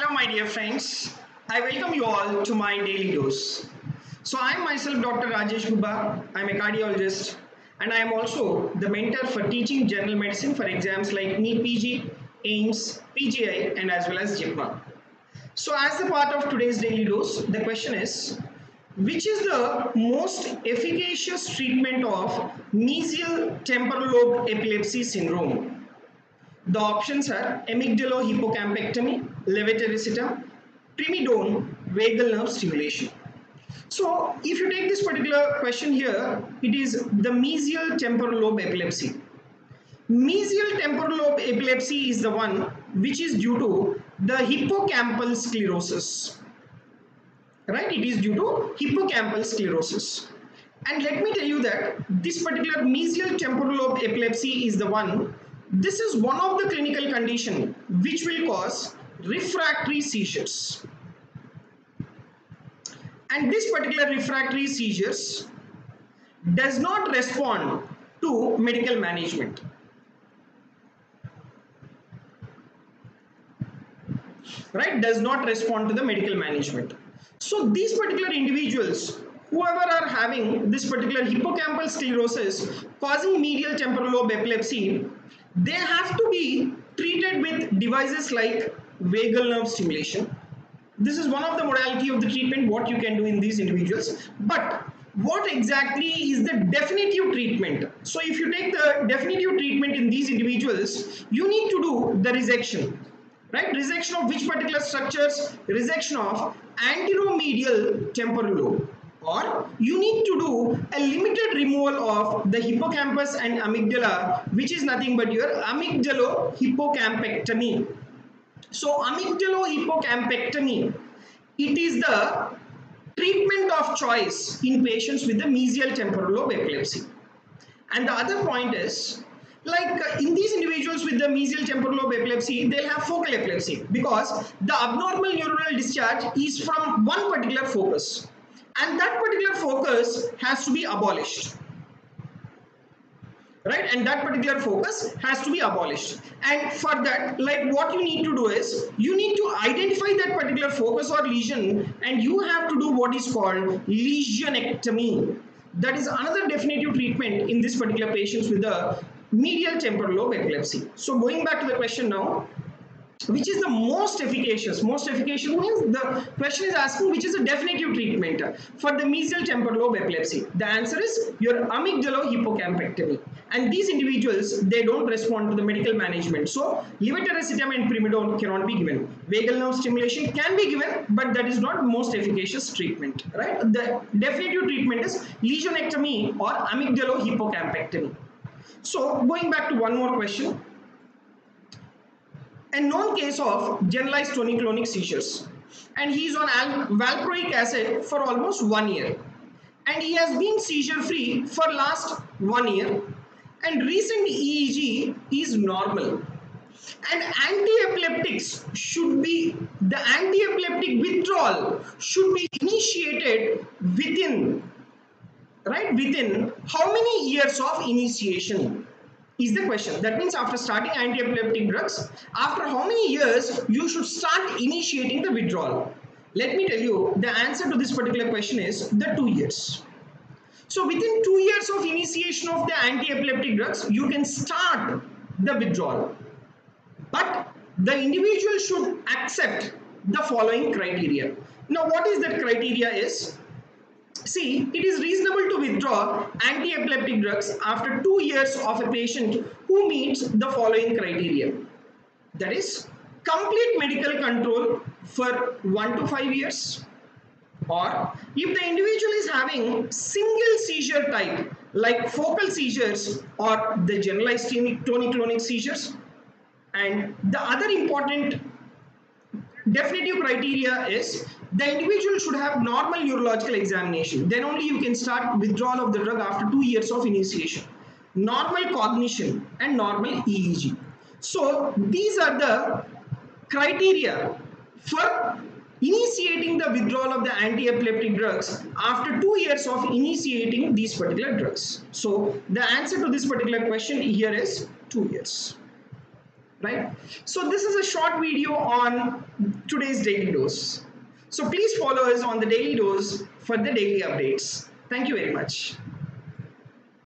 Hello, my dear friends. I welcome you all to my daily dose. So, I am myself Dr. Rajesh Gubba. I am a cardiologist and I am also the mentor for teaching general medicine for exams like NEET PG, AIIMS, PGI, and as well as JIPMER. So, as a part of today's daily dose, the question is which is the most efficacious treatment of mesial temporal lobe epilepsy syndrome? The options are amygdalohippocampectomy, levetiracetam, primidone, vagal nerve stimulation. So if you take this particular question here, it is the mesial temporal lobe epilepsy. Mesial temporal lobe epilepsy is the one which is due to the hippocampal sclerosis. Right? It is due to hippocampal sclerosis. And let me tell you that this particular mesial temporal lobe epilepsy is the one this is one of the clinical condition which will cause refractory seizures. And this particular refractory seizures does not respond to medical management. Right? Does not respond to the medical management. So these particular individuals whoever are having this particular hippocampal sclerosis causing medial temporal lobe epilepsy they have to be treated with devices like vagal nerve stimulation. This is one of the modality of the treatment what you can do in these individuals. But what exactly is the definitive treatment? So if you take the definitive treatment in these individuals, you need to do the resection. Right? Resection of which particular structures? Resection of anteromedial temporal lobe or you need to do a limited removal of the hippocampus and amygdala which is nothing but your amygdalo-hippocampectomy. So amygdalo-hippocampectomy it is the treatment of choice in patients with the mesial temporal lobe epilepsy. And the other point is like uh, in these individuals with the mesial temporal lobe epilepsy they'll have focal epilepsy because the abnormal neuronal discharge is from one particular focus and that particular focus has to be abolished. Right? And that particular focus has to be abolished. And for that like what you need to do is you need to identify that particular focus or lesion and you have to do what is called lesionectomy. That is another definitive treatment in this particular patients with the medial temporal lobe epilepsy. So going back to the question now which is the most efficacious. Most efficacious means the question is asking which is a definitive treatment for the mesial temporal lobe epilepsy. The answer is your amygdalo-hippocampectomy and these individuals they don't respond to the medical management. So levetiracetam and primidone cannot be given. Vagal nerve stimulation can be given but that is not most efficacious treatment right? The definitive treatment is lesionectomy or amygdalo-hippocampectomy so going back to one more question a known case of generalized tonic-clonic seizures. And he is on valproic acid for almost one year. And he has been seizure free for last one year. And recent EEG is normal. And anti-epileptics should be the anti-epileptic withdrawal should be initiated within right within how many years of initiation is the question. That means after starting anti-epileptic drugs, after how many years you should start initiating the withdrawal? Let me tell you, the answer to this particular question is the two years. So within two years of initiation of the anti-epileptic drugs, you can start the withdrawal. But the individual should accept the following criteria. Now what is that criteria is? See, it is reasonable to withdraw anti-epileptic drugs after two years of a patient who meets the following criteria. That is, complete medical control for one to five years. Or if the individual is having single seizure type like focal seizures or the generalized tonic-clonic seizures. And the other important definitive criteria is the individual should have normal neurological examination. Then only you can start withdrawal of the drug after two years of initiation. Normal cognition and normal EEG. So these are the criteria for initiating the withdrawal of the anti-epileptic drugs after two years of initiating these particular drugs. So the answer to this particular question here is two years. right? So this is a short video on today's daily dose. So please follow us on the daily dose for the daily updates. Thank you very much.